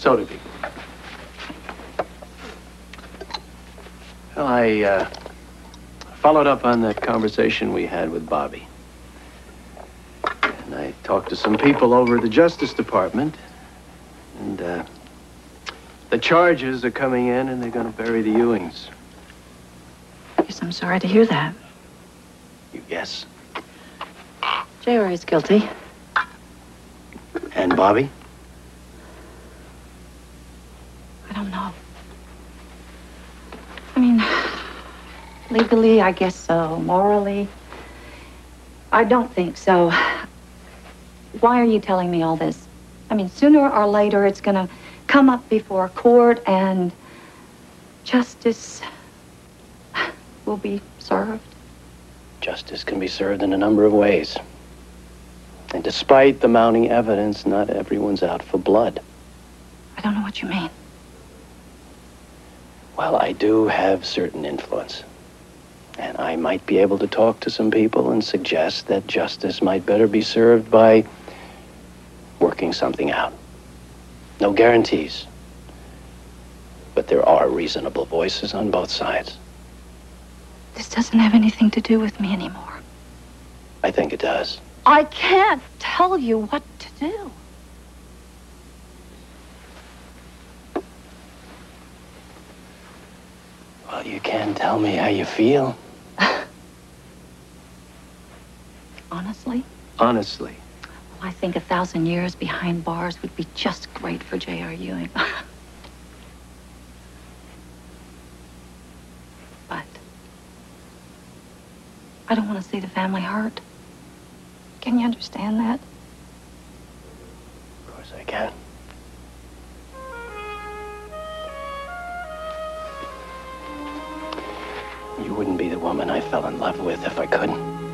So do people. Well, I uh, followed up on that conversation we had with Bobby. And I talked to some people over at the Justice Department. And uh, the charges are coming in and they're going to bury the Ewings. Yes, I'm sorry to hear that. You guess. J.R. is guilty. And Bobby? I don't know. I mean, legally, I guess so. Morally, I don't think so. Why are you telling me all this? I mean, sooner or later, it's gonna come up before a court and justice will be served. Justice can be served in a number of ways. And despite the mounting evidence, not everyone's out for blood. I don't know what you mean. Well, I do have certain influence. And I might be able to talk to some people and suggest that justice might better be served by working something out. No guarantees. But there are reasonable voices on both sides. This doesn't have anything to do with me anymore. I think it does. I can't tell you what to do. Well, you can tell me how you feel. Honestly, Honestly. Well, I think a thousand years behind bars would be just great for J.R. Ewing. but I don't want to see the family hurt. Can you understand that? Of course I can. You wouldn't be the woman I fell in love with if I couldn't.